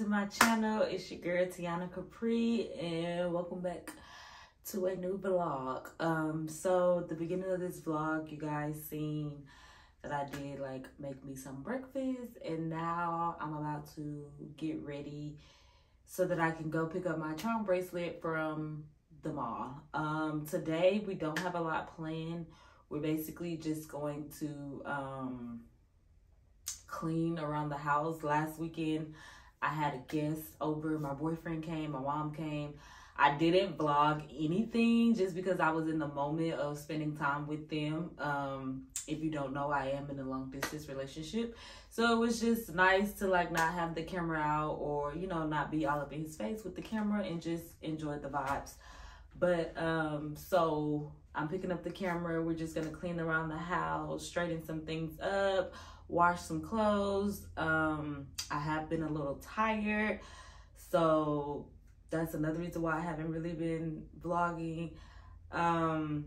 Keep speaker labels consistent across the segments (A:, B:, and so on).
A: to my channel. It's your girl tiana capri and welcome back to a new vlog. Um so the beginning of this vlog you guys seen that i did like make me some breakfast and now i'm about to get ready so that i can go pick up my charm bracelet from the mall. Um today we don't have a lot planned. We're basically just going to um clean around the house. Last weekend, I had a guest over. My boyfriend came, my mom came. I didn't vlog anything just because I was in the moment of spending time with them. Um, if you don't know, I am in a long distance relationship. So it was just nice to like not have the camera out or, you know, not be all up in his face with the camera and just enjoy the vibes. But um, so I'm picking up the camera. We're just gonna clean around the house, straighten some things up, wash some clothes. Um, I have been a little tired. So that's another reason why I haven't really been vlogging. Um,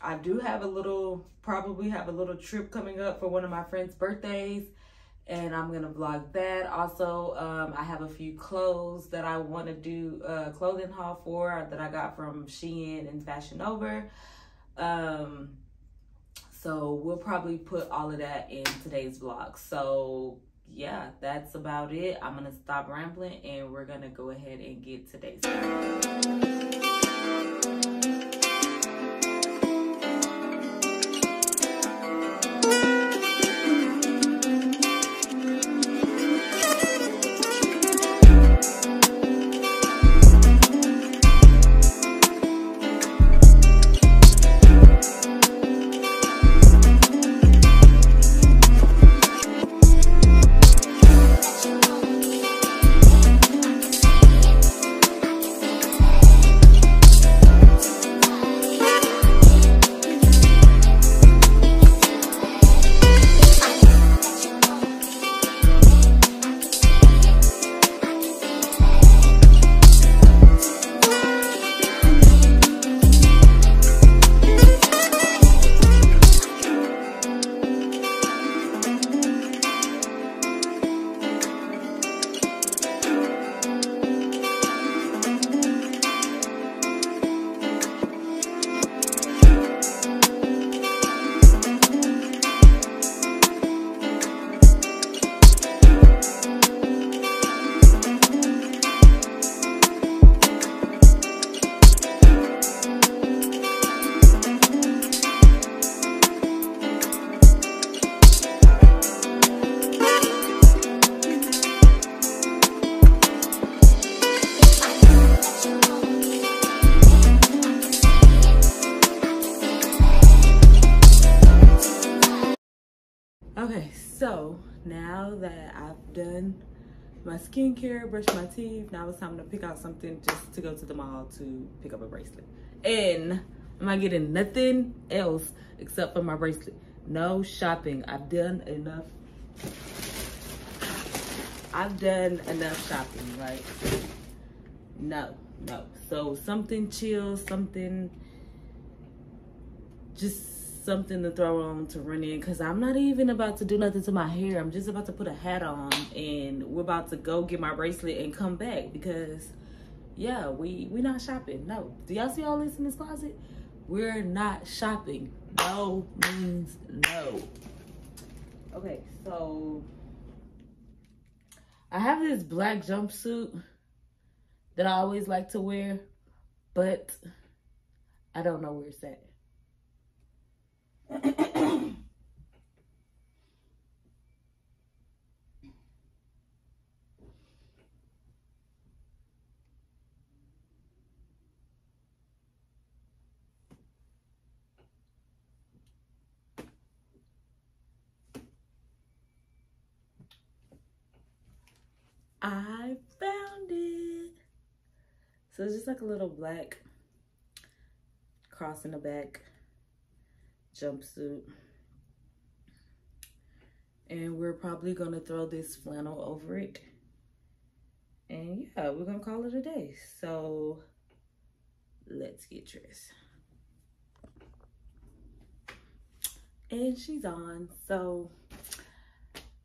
A: I do have a little, probably have a little trip coming up for one of my friend's birthdays and I'm gonna vlog that. Also, um, I have a few clothes that I want to do a clothing haul for that I got from Shein and Fashion Nova. Um, so we'll probably put all of that in today's vlog. So yeah, that's about it. I'm gonna stop rambling and we're gonna go ahead and get today's so now that I've done my skincare, brushed my teeth, now it's time to pick out something just to go to the mall to pick up a bracelet. And I'm not getting nothing else except for my bracelet. No shopping. I've done enough. I've done enough shopping. Like, no, no. So something chill, something just something to throw on to run in because I'm not even about to do nothing to my hair. I'm just about to put a hat on and we're about to go get my bracelet and come back because yeah, we we not shopping. No. Do y'all see all this in this closet? We're not shopping. No means no. Okay, so I have this black jumpsuit that I always like to wear, but I don't know where it's at. I found it. So it's just like a little black cross in the back jumpsuit. And we're probably gonna throw this flannel over it. And yeah, we're gonna call it a day. So let's get dressed. And she's on. So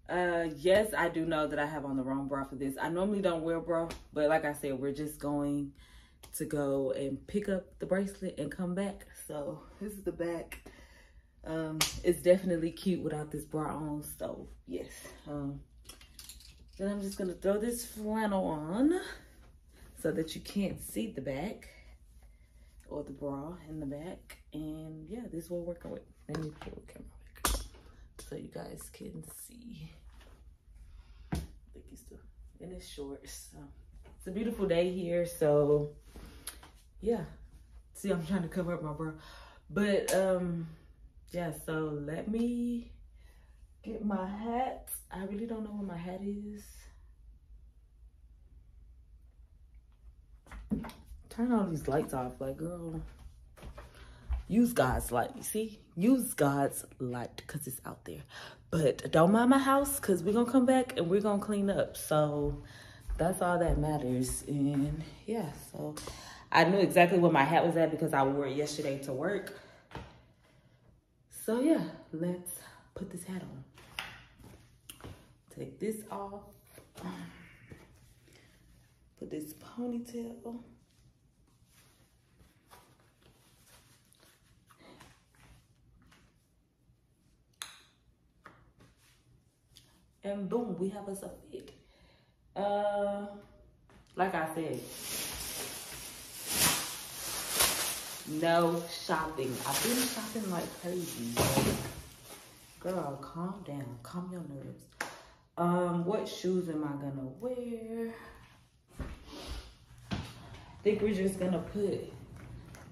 A: Uh, yes, I do know that I have on the wrong bra for this. I normally don't wear bra, but like I said, we're just going to go and pick up the bracelet and come back. So this is the back. Um, it's definitely cute without this bra on. So yes. Um, then I'm just gonna throw this flannel on so that you can't see the back or the bra in the back. And yeah, this is what we're with. Let me pull the camera back so you guys can see. I think he's still in his shorts. So it's a beautiful day here. So yeah, see, I'm trying to cover up my bra, but um, yeah. So let me get my hat. I really don't know where my hat is. Turn all these lights off, like girl. Use God's light, you see? Use God's light because it's out there. But don't mind my house because we're going to come back and we're going to clean up. So that's all that matters. And yeah, so I knew exactly where my hat was at because I wore it yesterday to work. So yeah, let's put this hat on. Take this off. Put this ponytail. And boom, we have us a fit. Uh, like I said, no shopping. I've been shopping like crazy. Girl, calm down. Calm your nerves. Um, what shoes am I gonna wear? I think we're just gonna put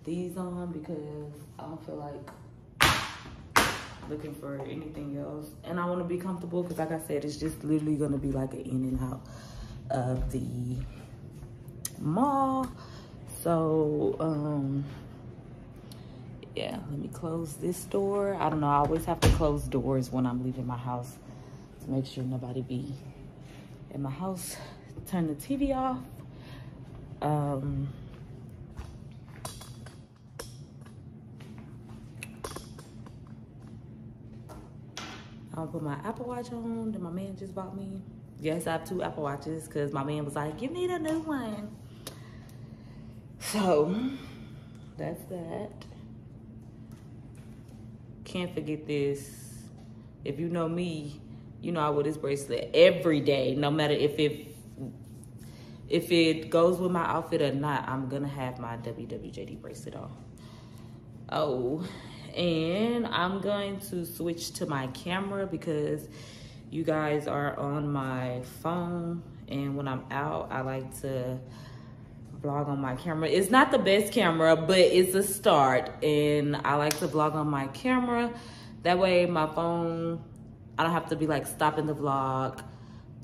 A: these on because I don't feel like looking for anything else. And I wanna be comfortable because like I said, it's just literally gonna be like an in and out of the mall. So, um, yeah, let me close this door. I don't know, I always have to close doors when I'm leaving my house to make sure nobody be in my house. Turn the TV off. Um, I'll put my Apple Watch on that my man just bought me. Yes, I have two Apple Watches because my man was like, you need a new one. So, that's that can't forget this. If you know me, you know I wear this bracelet every day, no matter if it if it goes with my outfit or not. I'm gonna have my WWJD bracelet on. Oh, and I'm going to switch to my camera because you guys are on my phone, and when I'm out, I like to vlog on my camera. It's not the best camera, but it's a start. And I like to vlog on my camera. That way my phone, I don't have to be like stopping the vlog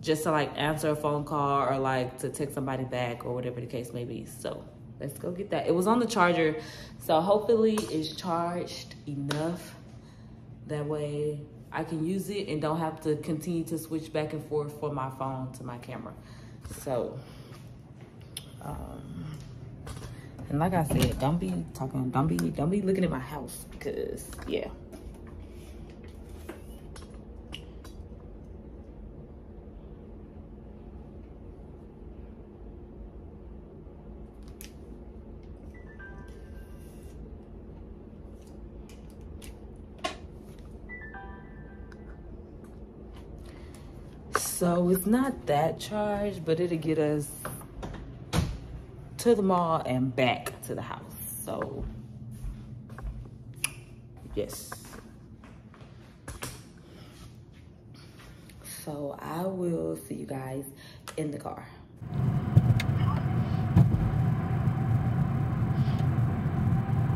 A: just to like answer a phone call or like to text somebody back or whatever the case may be. So let's go get that. It was on the charger. So hopefully it's charged enough. That way I can use it and don't have to continue to switch back and forth from my phone to my camera. So um, and like I said, don't be talking, don't be, don't be looking at my house because yeah. So it's not that charged, but it'll get us to the mall and back to the house. So, yes. So I will see you guys in the car.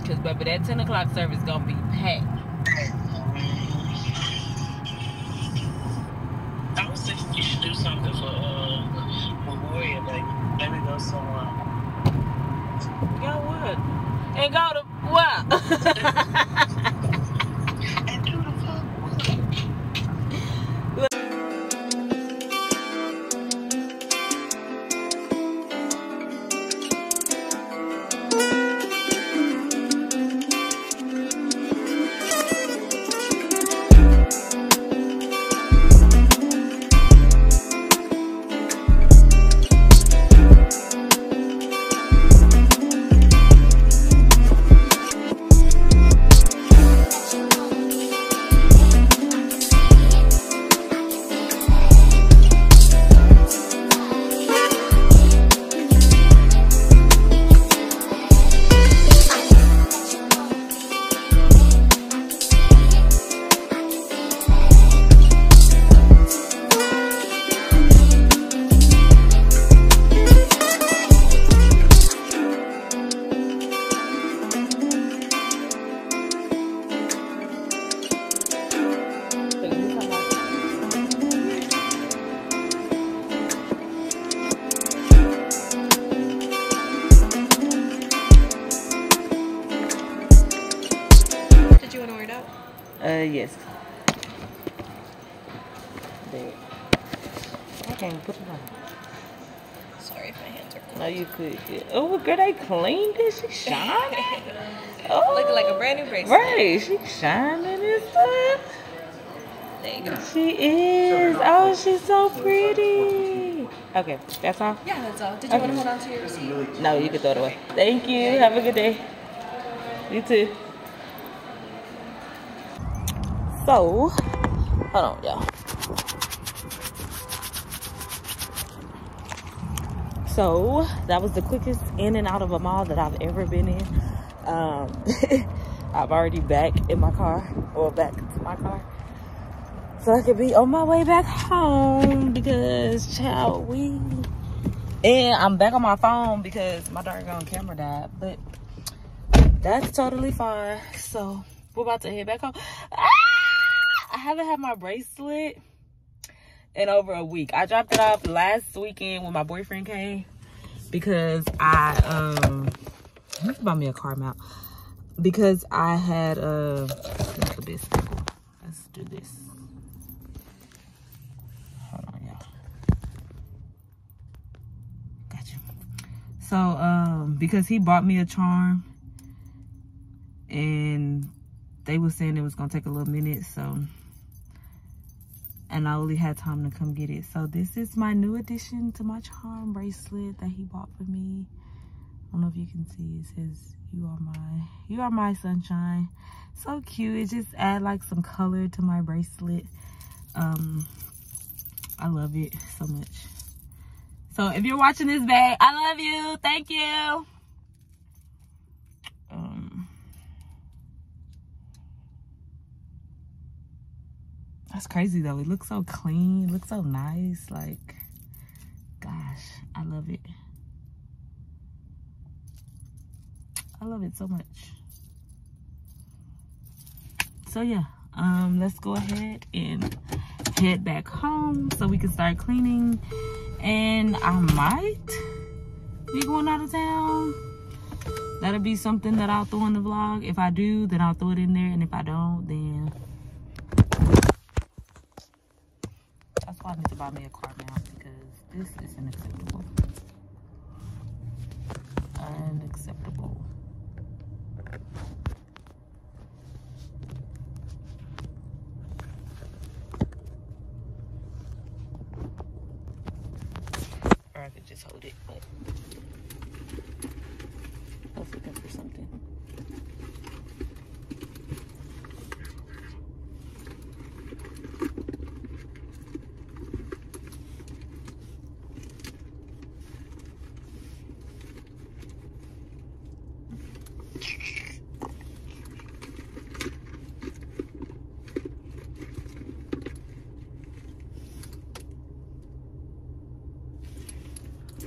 A: Cause baby, that 10 o'clock service gonna be packed.
B: I was thinking you should do something for uh, Memorial Day. Maybe go somewhere.
A: Go what? And go to what?
C: brand new bracelet.
A: Right, she shining and stuff.
C: There you go.
A: She is. Oh, she's so pretty. Okay, that's all.
C: Yeah, that's all. Did you want to hold on to your receipt?
A: No, you can throw it away. Thank you. Have a good day. You too. So, hold on, y'all. So, that was the quickest in and out of a mall that I've ever been in. Um, I'm already back in my car, or back to my car. So I could be on my way back home because, child, we and I'm back on my phone because my doggone camera died. But that's totally fine. So we're about to head back home. Ah! I haven't had my bracelet in over a week. I dropped it off last weekend when my boyfriend came because I um let's buy me a car mount because I had a, this people. Let's do this. Hold on, y'all. Got you. So, um, because he bought me a charm and they were saying it was gonna take a little minute, so and I only had time to come get it. So this is my new addition to my charm bracelet that he bought for me. I don't know if you can see it says you are my you are my sunshine. So cute. It just add like some color to my bracelet. Um I love it so much. So if you're watching this bag, I love you. Thank you. Um, that's crazy though. It looks so clean. It looks so nice. Like, gosh, I love it. I love it so much. So yeah, um, let's go ahead and head back home so we can start cleaning and I might be going out of town. That'll be something that I'll throw in the vlog. If I do, then I'll throw it in there. And if I don't, then that's why I need to buy me a car mount because this is unacceptable. Unacceptable. Or I could just hold it, but I was looking for something.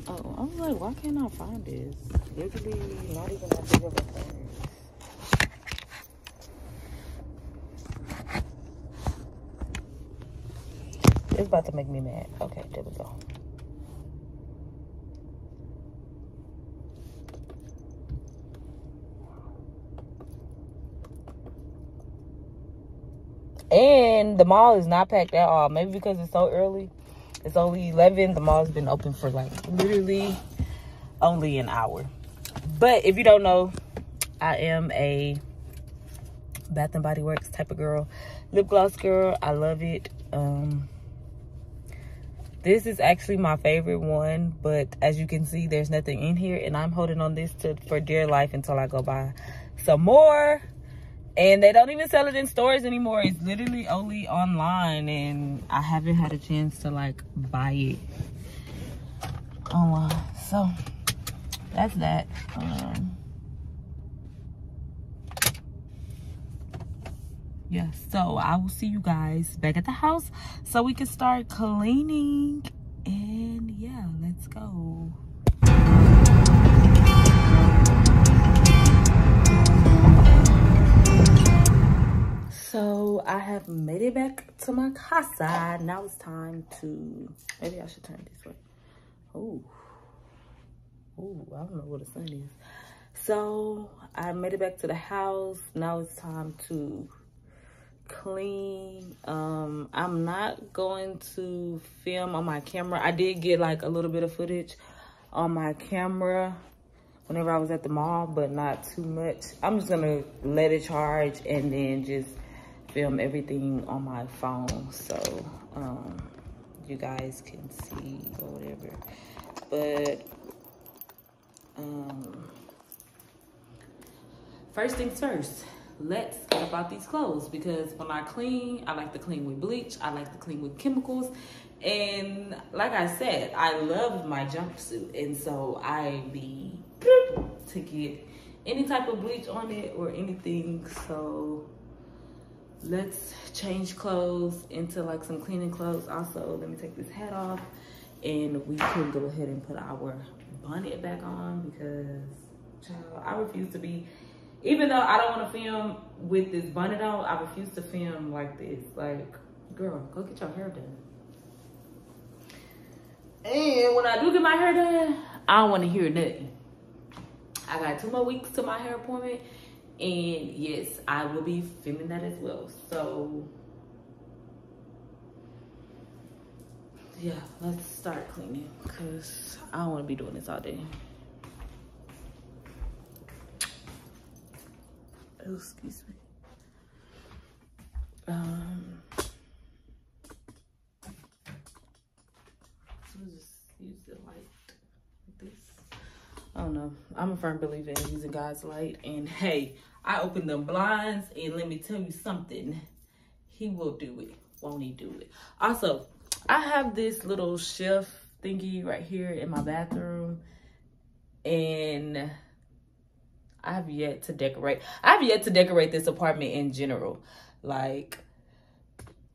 A: Oh, I was like, why can't I find this? Literally not even that big of a thing. It's about to make me mad. Okay, there we go. And the mall is not packed at all. Maybe because it's so early. It's only 11. The mall's been open for like literally only an hour. But if you don't know, I am a Bath and Body Works type of girl. Lip gloss girl. I love it. Um, this is actually my favorite one. But as you can see, there's nothing in here. And I'm holding on this to for dear life until I go buy some more. And they don't even sell it in stores anymore. It's literally only online. And I haven't had a chance to like buy it online. So that's that. Um, yeah, so I will see you guys back at the house so we can start cleaning. And yeah, let's go. So I have made it back to my casa. Now it's time to, maybe I should turn this way. Oh, oh, I don't know where the sun is. So I made it back to the house. Now it's time to clean. Um, I'm not going to film on my camera. I did get like a little bit of footage on my camera whenever I was at the mall, but not too much. I'm just gonna let it charge and then just film everything on my phone so um, you guys can see or whatever. But um, first things first, let's get about these clothes because when I clean, I like to clean with bleach. I like to clean with chemicals. And like I said, I love my jumpsuit. And so I be to get any type of bleach on it or anything. So let's change clothes into like some cleaning clothes. Also, let me take this hat off and we can go ahead and put our bonnet back on because child, I refuse to be, even though I don't want to film with this bonnet on, I refuse to film like this. Like, girl, go get your hair done. And when I do get my hair done, I don't want to hear nothing. I got two more weeks to my hair appointment. And yes, I will be filming that as well. So yeah, let's start cleaning because I don't want to be doing this all day. Oh, excuse me. Um, so just use the light like this. I don't know. I'm a firm believer in using God's light. And hey, I opened them blinds and let me tell you something. He will do it. Won't he do it? Also, I have this little shelf thingy right here in my bathroom. And I've yet to decorate. I've yet to decorate this apartment in general. Like,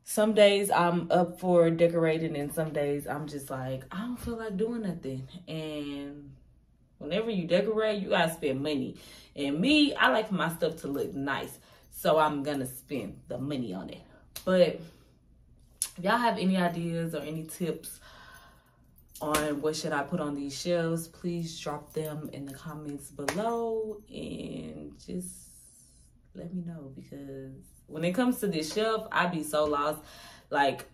A: some days I'm up for decorating and some days I'm just like, I don't feel like doing nothing. And whenever you decorate, you gotta spend money. And me, I like my stuff to look nice. So I'm gonna spend the money on it. But if y'all have any ideas or any tips on what should I put on these shelves, please drop them in the comments below and just let me know because when it comes to this shelf, I'd be so lost. Like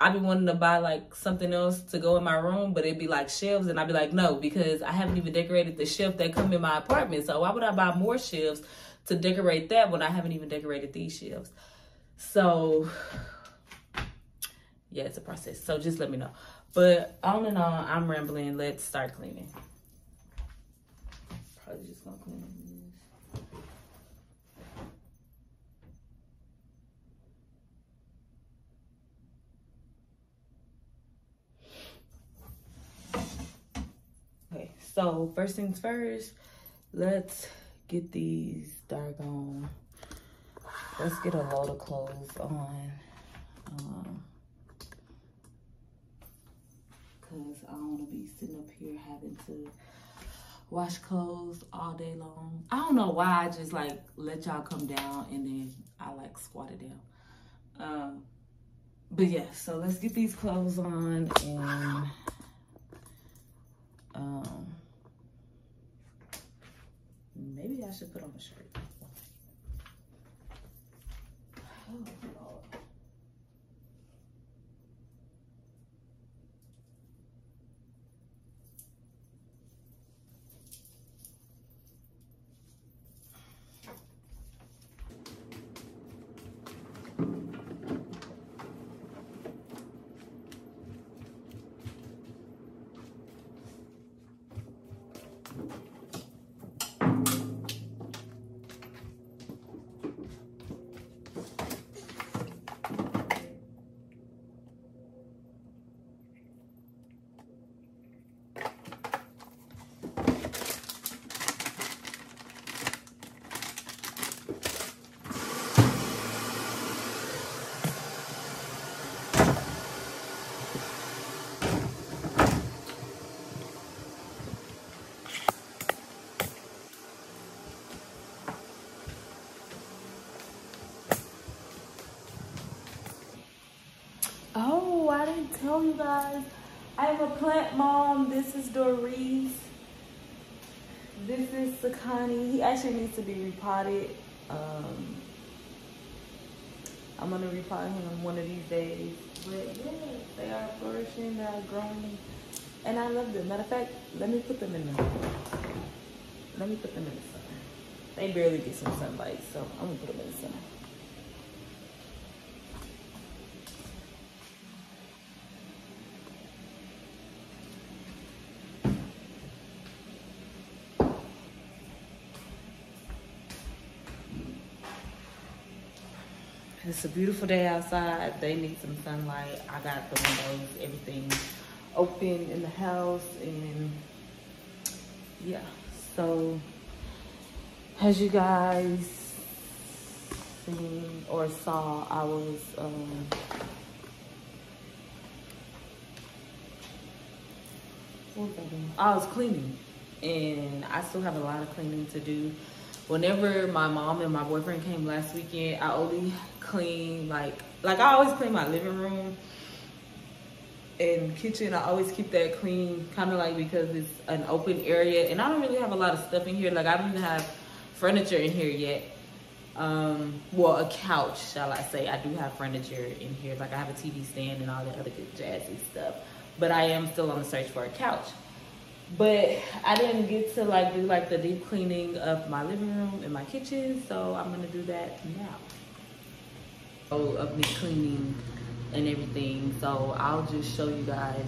A: I'd be wanting to buy like something else to go in my room, but it'd be like shelves, and I'd be like, no, because I haven't even decorated the shelf that come in my apartment. So why would I buy more shelves to decorate that when I haven't even decorated these shelves? So yeah, it's a process. So just let me know. But on and on, I'm rambling. Let's start cleaning. Probably just gonna clean this. Okay, so first things first, let's get these doggone, let's get a load of clothes on. Um, Cause I don't wanna be sitting up here having to wash clothes all day long. I don't know why I just like let y'all come down and then I like squat it down. Um, but yeah, so let's get these clothes on and um, maybe I should put on a shirt. Oh, tell you guys. I have a plant mom. This is Doris. This is Sakani. He actually needs to be repotted. Um, I'm gonna repot him one of these days. But yeah, they are flourishing, they are growing, and I love them. Matter of fact, let me put them in the let me put them in the sun. They barely get some sunlight, so I'm gonna put them in the sun. It's a beautiful day outside. They need some sunlight. I got the windows, everything open in the house, and yeah. So, as you guys seen or saw, I was um? I was cleaning, and I still have a lot of cleaning to do whenever my mom and my boyfriend came last weekend, I only clean like like I always clean my living room and kitchen. I always keep that clean, kind of like because it's an open area, and I don't really have a lot of stuff in here. Like I don't even have furniture in here yet. Um, well, a couch, shall I say? I do have furniture in here. Like I have a TV stand and all that other good jazzy stuff. But I am still on the search for a couch but I didn't get to like do like the deep cleaning of my living room and my kitchen, so I'm gonna do that now. Of me cleaning and everything, so I'll just show you guys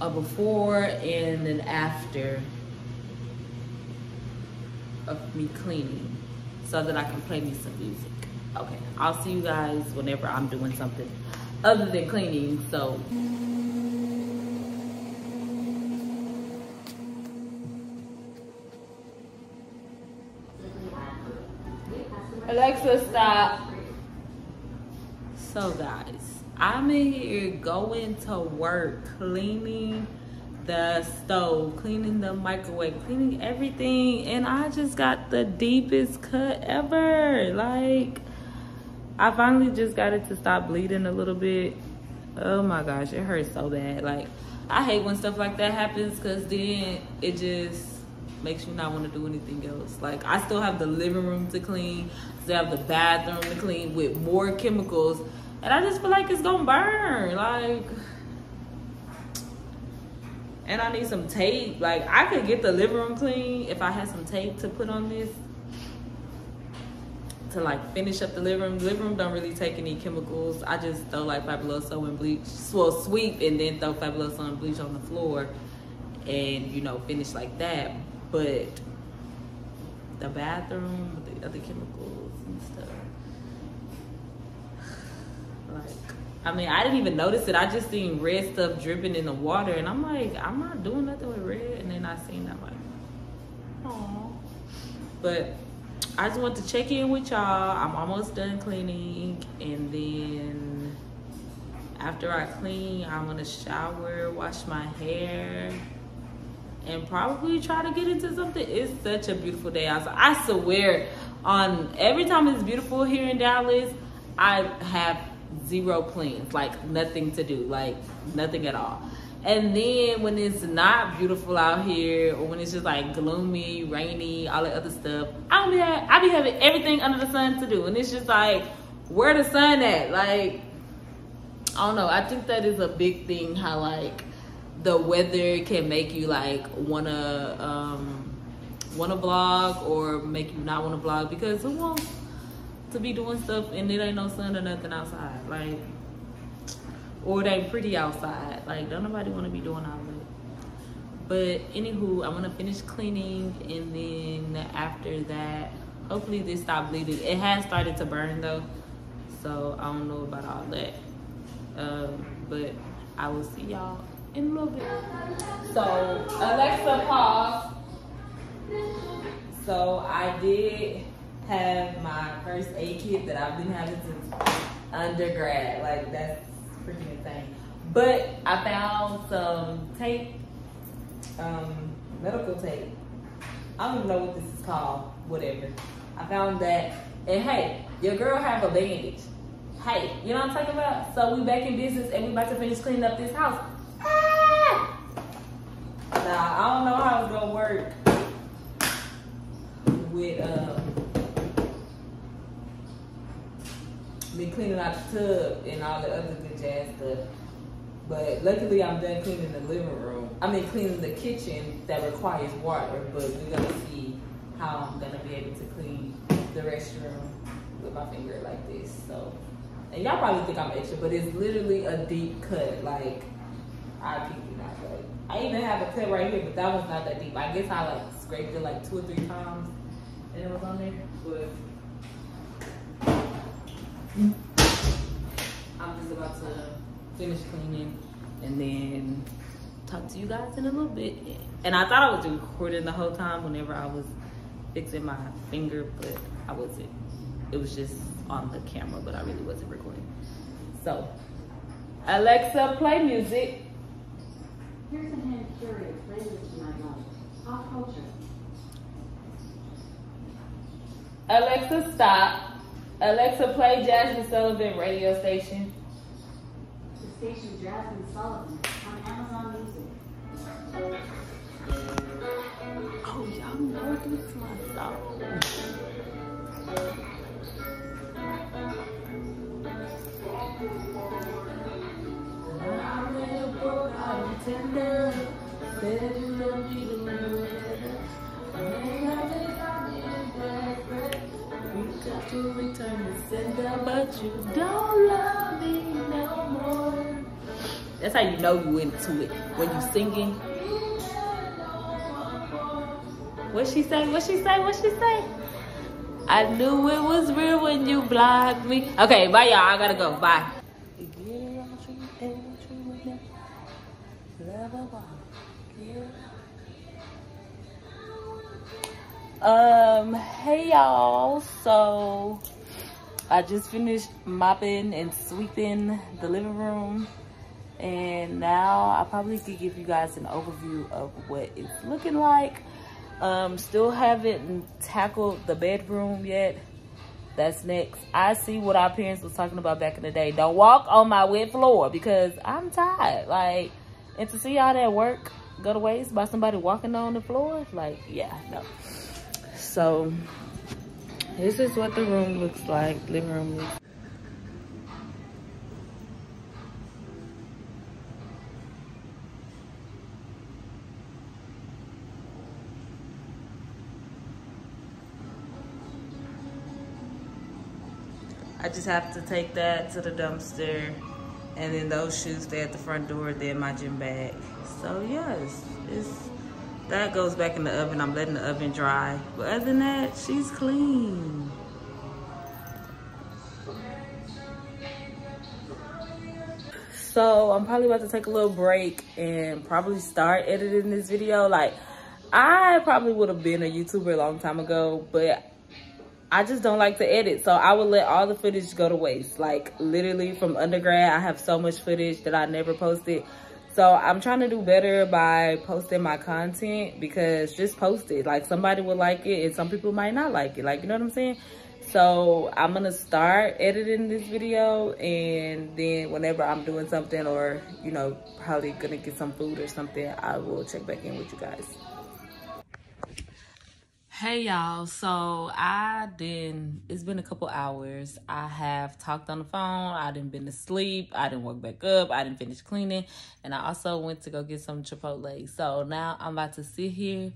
A: a before and an after of me cleaning so that I can play me some music. Okay, I'll see you guys whenever I'm doing something other than cleaning, so. Stop. So, guys, I'm in here going to work, cleaning the stove, cleaning the microwave, cleaning everything, and I just got the deepest cut ever. Like, I finally just got it to stop bleeding a little bit. Oh my gosh, it hurts so bad. Like, I hate when stuff like that happens because then it just makes you not want to do anything else. Like I still have the living room to clean, still have the bathroom to clean with more chemicals, and I just feel like it's gonna burn. Like, and I need some tape. Like I could get the living room clean if I had some tape to put on this to like finish up the living room. The living room don't really take any chemicals. I just throw like fabuloso and bleach, well sweep and then throw fabuloso and bleach on the floor and you know finish like that but the bathroom with the other chemicals and stuff. Like, I mean, I didn't even notice it. I just seen red stuff dripping in the water, and I'm like, I'm not doing nothing with red. And then I seen that, like, oh. But I just want to check in with y'all. I'm almost done cleaning, and then after I clean, I'm gonna shower, wash my hair and probably try to get into something. It's such a beautiful day outside. I swear, on every time it's beautiful here in Dallas, I have zero plans, like nothing to do, like nothing at all. And then when it's not beautiful out here, or when it's just like gloomy, rainy, all that other stuff, I be I be having everything under the sun to do, and it's just like where the sun at? Like I don't know. I think that is a big thing. How like the weather can make you like wanna um, wanna vlog or make you not wanna vlog because who wants to be doing stuff and it ain't no sun or nothing outside like or it ain't pretty outside like don't nobody want to be doing all that. But anywho i'm gonna finish cleaning and then after that hopefully this stop bleeding. It has started to burn though so i don't know about all that. Um, but i will see y'all in a little bit. So Alexa, pause. So I did have my first aid kit that I've been having since undergrad. Like that's freaking insane. But I found some tape, um, medical tape. I don't even know what this is called. Whatever. I found that, and hey, your girl have a bandage. Hey, you know what I'm talking about? So we back in business and we about to finish cleaning up this house. Now, I don't know how it's gonna work with um been cleaning out the tub and all the other good jazz stuff. But luckily, I'm done cleaning the living room. I mean, cleaning the kitchen that requires water. But we're gonna see how I'm gonna be able to clean the restroom with my finger like this. So, and y'all probably think I'm extra, but it's literally a deep cut. Like, I keep you not. I even have a cut right here, but that one's not that deep. I guess I like scraped it like two or three times, and it was on there. But I'm just about to finish cleaning and then talk to you guys in a little bit. And I thought I was recording the whole time whenever I was fixing my finger, but I wasn't. It was just on the camera, but I really wasn't recording. So, Alexa, play music.
D: Here's a hint curious language you might know. Pop culture.
A: Alexa, stop. Alexa, play Jazmine Sullivan radio station.
D: The station Jazmine Sullivan on Amazon Music.
A: Oh, y'all know this is But you don't love me no more. That's how you know you into it when you singing. What she say? What she say? What she say? I knew it was real when you blocked me. Okay, bye y'all. I gotta go. Bye. Um, hey y'all. So I just finished mopping and sweeping the living room. And now I probably could give you guys an overview of what it's looking like. Um, still haven't tackled the bedroom yet. That's next. I see what our parents was talking about back in the day. Don't walk on my wet floor because I'm tired. Like, and to see all that work go to waste by somebody walking on the floor, like, yeah, no. So, this is what the room looks like. Living room looks I just have to take that to the dumpster and then those shoes stay at the front door, then my gym bag. So yes, it's that goes back in the oven. I'm letting the oven dry. But other than that, she's clean. So I'm probably about to take a little break and probably start editing this video. Like I probably would have been a YouTuber a long time ago, but I just don't like to edit. So I would let all the footage go to waste. Like literally from undergrad, I have so much footage that I never posted. So I'm trying to do better by posting my content because just post it. Like somebody will like it and some people might not like it. Like, you know what I'm saying? So I'm gonna start editing this video and then whenever I'm doing something or, you know, probably gonna get some food or something, I will check back in with you guys. Hey y'all, so I didn't, it's been a couple hours. I have talked on the phone, I didn't been to sleep, I didn't woke back up, I didn't finish cleaning, and I also went to go get some Chipotle. So now I'm about to sit here,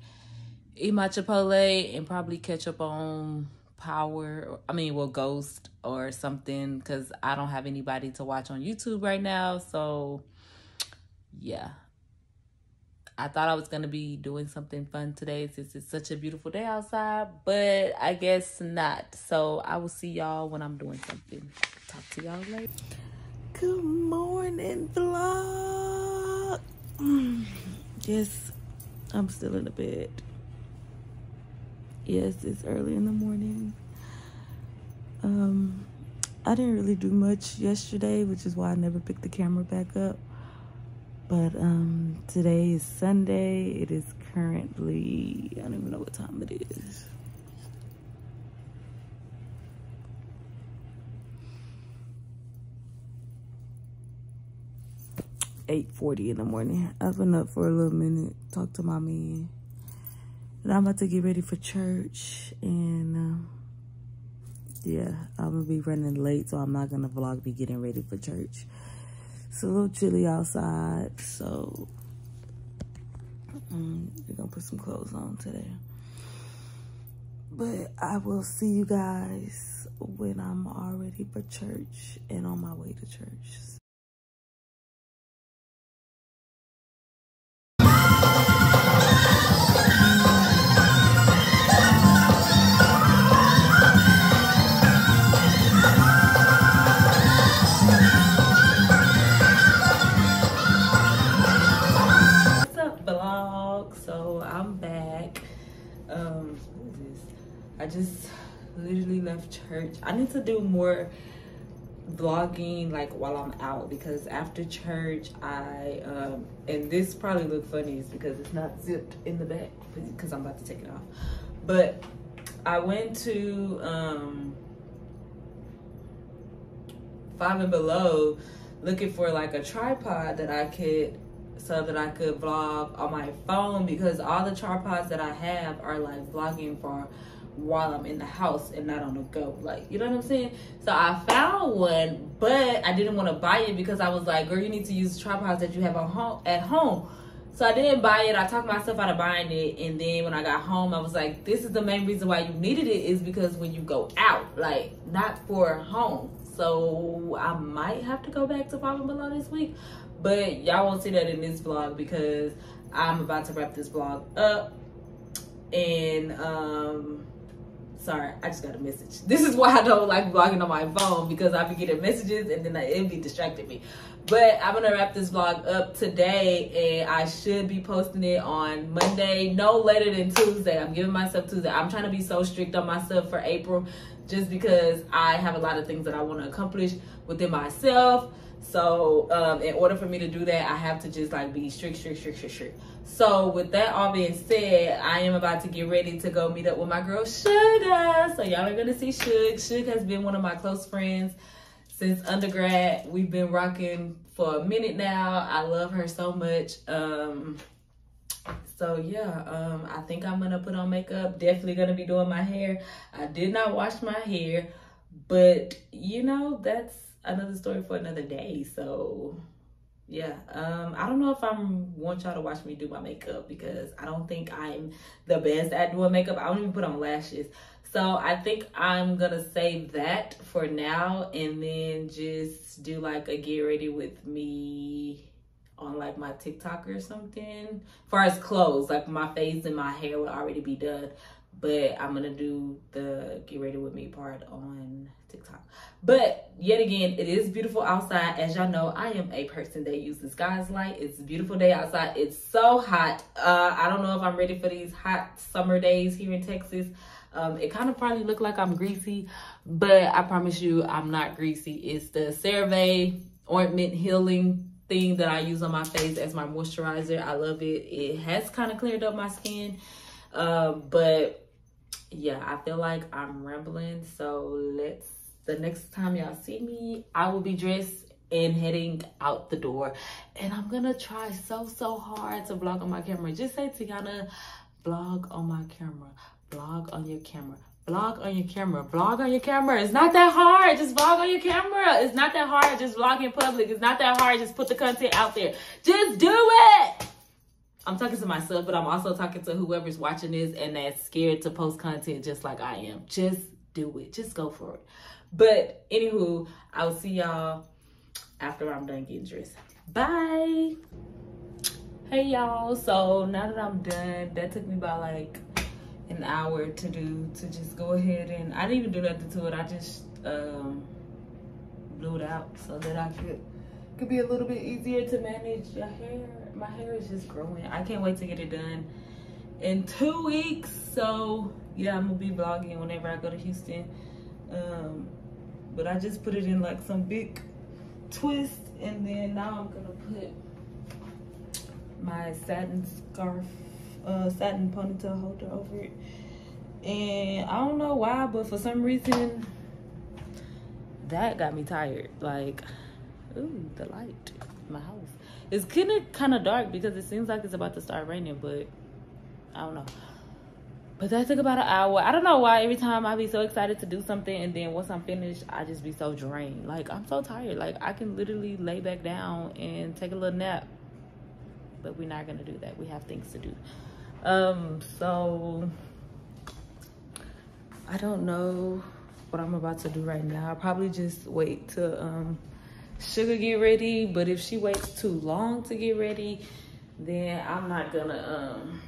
A: eat my Chipotle, and probably catch up on Power, I mean, well, Ghost or something, because I don't have anybody to watch on YouTube right now. So yeah. I thought I was going to be doing something fun today since it's such a beautiful day outside, but I guess not. So I will see y'all when I'm doing something. Talk to y'all later. Good morning, vlog. Yes, I'm still in the bed. Yes, it's early in the morning. Um, I didn't really do much yesterday, which is why I never picked the camera back up. But um, today is Sunday. It is currently, I don't even know what time it is. Eight forty in the morning. I've been up for a little minute, talk to mommy. And I'm about to get ready for church. And um, yeah, I'm gonna be running late, so I'm not gonna vlog be getting ready for church. It's a little chilly outside, so um, we're gonna put some clothes on today. But I will see you guys when I'm already for church and on my way to church. I just literally left church. I need to do more vlogging like while I'm out because after church I um and this probably look funny is because it's not zipped in the back because I'm about to take it off. But I went to um five and below looking for like a tripod that I could so that I could vlog on my phone because all the tripods that I have are like vlogging for while I'm in the house and not on the go. Like, you know what I'm saying? So I found one, but I didn't want to buy it because I was like, girl, you need to use tripods that you have at home at home. So I didn't buy it. I talked myself out of buying it. And then when I got home, I was like, this is the main reason why you needed it is because when you go out, like not for home. So I might have to go back to and Below this week. But y'all won't see that in this vlog because I'm about to wrap this vlog up. And um sorry, I just got a message. This is why I don't like vlogging on my phone because I be getting messages and then it be distracting me. But I'm gonna wrap this vlog up today and I should be posting it on Monday, no later than Tuesday. I'm giving myself Tuesday. I'm trying to be so strict on myself for April just because I have a lot of things that I want to accomplish within myself. So um, in order for me to do that, I have to just like be strict, strict, strict, strict, strict. So with that all being said, I am about to get ready to go meet up with my girl Sugar. So y'all are gonna see Suge. Suge has been one of my close friends since undergrad. We've been rocking for a minute now. I love her so much. Um, so yeah, um, I think I'm gonna put on makeup. Definitely gonna be doing my hair. I did not wash my hair, but you know that's another story for another day. So yeah, um, I don't know if I'm want y'all to watch me do my makeup because I don't think I'm the best at doing makeup. I don't even put on lashes. So I think I'm gonna save that for now and then just do like a get ready with me on like my TikTok or something. As far as clothes, like my face and my hair will already be done. But I'm gonna do the get ready with me part on TikTok. But yet again, it is beautiful outside. As y'all know, I am a person that uses God's light. It's a beautiful day outside. It's so hot. Uh, I don't know if I'm ready for these hot summer days here in Texas. Um, it kind of probably look like I'm greasy, but I promise you I'm not greasy. It's the CeraVe ointment healing thing that I use on my face as my moisturizer. I love it. It has kind of cleared up my skin. Um, but yeah, I feel like I'm rambling. So let's, the next time y'all see me, I will be dressed and heading out the door. And I'm gonna try so, so hard to vlog on my camera. Just say Tiana, vlog on my camera, vlog on your camera. Vlog on your camera. Vlog on your camera. It's not that hard. Just vlog on your camera. It's not that hard. Just vlog in public. It's not that hard. Just put the content out there. Just do it. I'm talking to myself, but I'm also talking to whoever's watching this and that's scared to post content just like I am. Just do it. Just go for it. But anywho, I'll see y'all after I'm done getting dressed. Bye. Hey y'all. So now that I'm done, that took me about like an hour to do to just go ahead and I didn't even do nothing to it. I just um blew it out so that I could could be a little bit easier to manage your hair. My hair is just growing. I can't wait to get it done in two weeks. So yeah, I'm gonna be vlogging whenever I go to Houston. Um, but I just put it in like some big twist and then now I'm gonna put my satin scarf, uh, satin ponytail holder over it. And I don't know why, but for some reason that got me tired. Like, ooh, the light my house. It's kind of kind of dark because it seems like it's about to start raining, but I don't know. But that took about an hour. I don't know why every time I be so excited to do something and then once I'm finished, I just be so drained. Like I'm so tired. Like I can literally lay back down and take a little nap. But we're not gonna do that. We have things to do. Um, so I don't know what I'm about to do right now. I'll probably just wait to um sugar get ready. But if she waits too long to get ready, then I'm not gonna um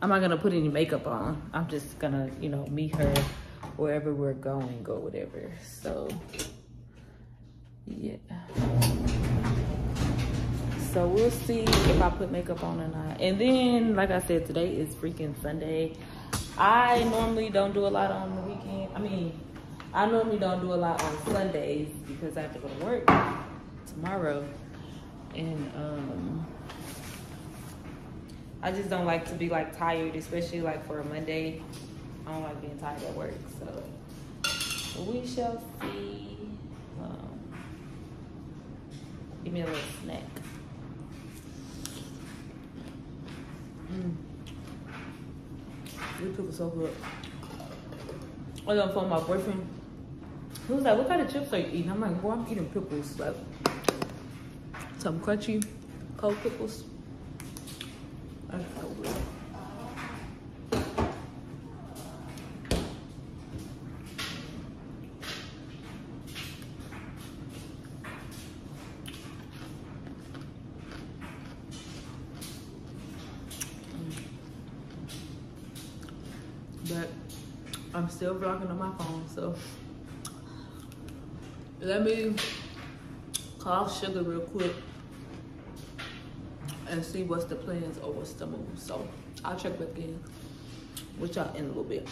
A: I'm not gonna put any makeup on. I'm just gonna, you know, meet her wherever we're going or whatever. So yeah. So we'll see if I put makeup on or not. And then, like I said, today is freaking Sunday. I normally don't do a lot on the weekend. I mean, I normally don't do a lot on Sundays because I have to go to work tomorrow. And um I just don't like to be like tired, especially like for a Monday. I don't like being tired at work, so we shall see. Um, give me a little snack. Mm. These pickles so good. I got phone my boyfriend. He was like, "What kind of chips are you eating?" I'm like, "Boy, I'm eating pickles, like some crunchy cold pickles." But I'm still vlogging on my phone, so let me call Sugar real quick and see what's the plans or what's the move. So I'll check back in with y'all in a little bit.